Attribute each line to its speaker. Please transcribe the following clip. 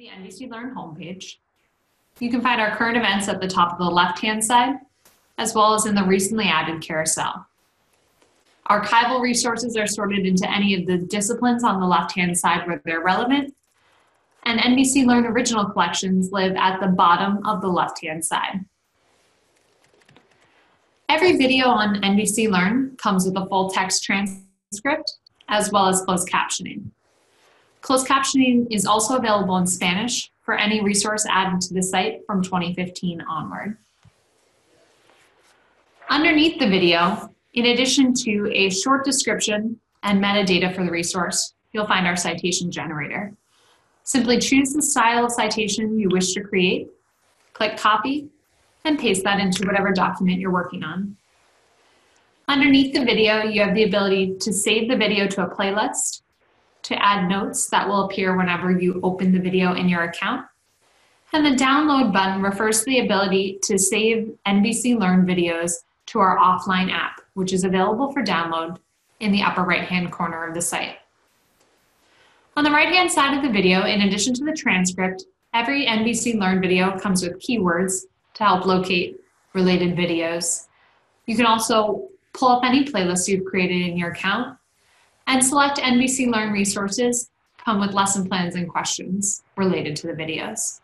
Speaker 1: the NBC Learn homepage. You can find our current events at the top of the left-hand side, as well as in the recently added carousel. Archival resources are sorted into any of the disciplines on the left-hand side where they're relevant, and NBC Learn original collections live at the bottom of the left-hand side. Every video on NBC Learn comes with a full text transcript as well as closed captioning. Closed captioning is also available in Spanish for any resource added to the site from 2015 onward. Underneath the video, in addition to a short description and metadata for the resource, you'll find our citation generator. Simply choose the style of citation you wish to create, click copy, and paste that into whatever document you're working on. Underneath the video, you have the ability to save the video to a playlist, to add notes that will appear whenever you open the video in your account. And the download button refers to the ability to save NBC Learn videos to our offline app, which is available for download in the upper right-hand corner of the site. On the right-hand side of the video, in addition to the transcript, every NBC Learn video comes with keywords to help locate related videos. You can also pull up any playlist you've created in your account, and select NBC Learn resources come with lesson plans and questions related to the videos.